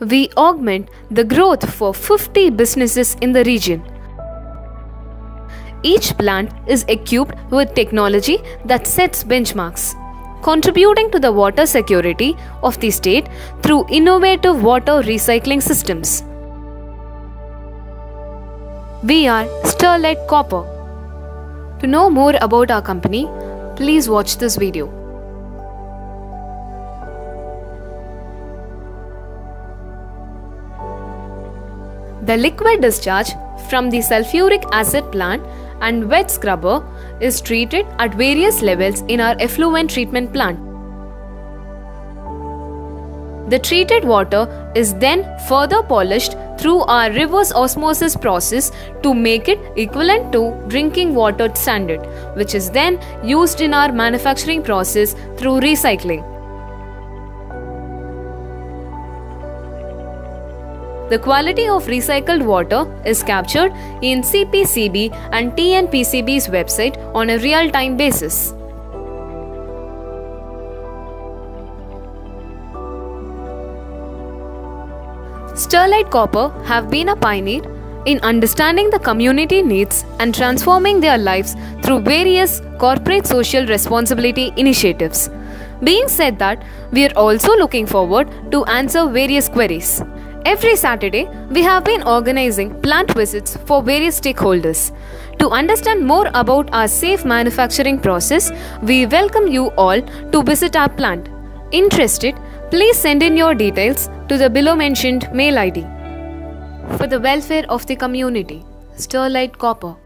we augment the growth for 50 businesses in the region. Each plant is equipped with technology that sets benchmarks, contributing to the water security of the state through innovative water recycling systems. We are Sterlite Copper. To know more about our company, please watch this video. The liquid discharge from the sulfuric acid plant and wet scrubber is treated at various levels in our effluent treatment plant. The treated water is then further polished through our reverse osmosis process to make it equivalent to drinking water standard, which is then used in our manufacturing process through recycling. The quality of recycled water is captured in CPCB and TNPCB's website on a real time basis. Sterlite Copper have been a pioneer in understanding the community needs and transforming their lives through various corporate social responsibility initiatives. Being said that, we are also looking forward to answer various queries. Every Saturday, we have been organizing plant visits for various stakeholders. To understand more about our safe manufacturing process, we welcome you all to visit our plant. Interested? Please send in your details to the below mentioned mail ID. For the welfare of the community, Sterlite Copper.